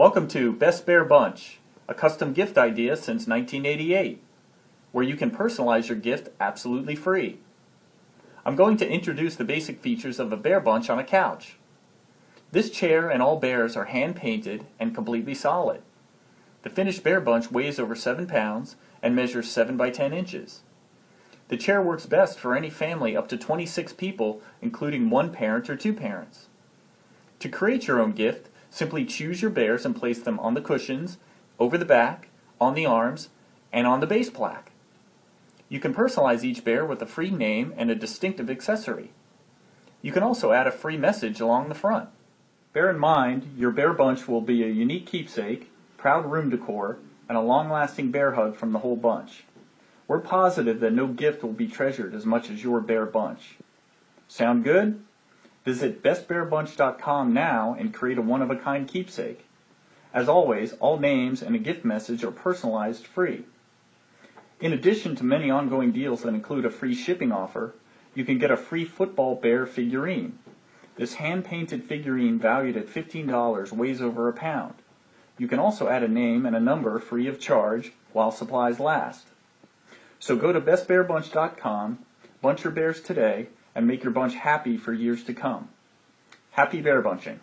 Welcome to Best Bear Bunch, a custom gift idea since 1988, where you can personalize your gift absolutely free. I'm going to introduce the basic features of a bear bunch on a couch. This chair and all bears are hand painted and completely solid. The finished bear bunch weighs over 7 pounds and measures 7 by 10 inches. The chair works best for any family up to 26 people, including one parent or two parents. To create your own gift, Simply choose your bears and place them on the cushions, over the back, on the arms, and on the base plaque. You can personalize each bear with a free name and a distinctive accessory. You can also add a free message along the front. Bear in mind, your bear bunch will be a unique keepsake, proud room decor, and a long-lasting bear hug from the whole bunch. We're positive that no gift will be treasured as much as your bear bunch. Sound good? Visit bestbearbunch.com now and create a one-of-a-kind keepsake. As always, all names and a gift message are personalized free. In addition to many ongoing deals that include a free shipping offer, you can get a free football bear figurine. This hand-painted figurine valued at $15 weighs over a pound. You can also add a name and a number free of charge while supplies last. So go to bestbearbunch.com, bunch your bears today, and make your bunch happy for years to come. Happy bear bunching.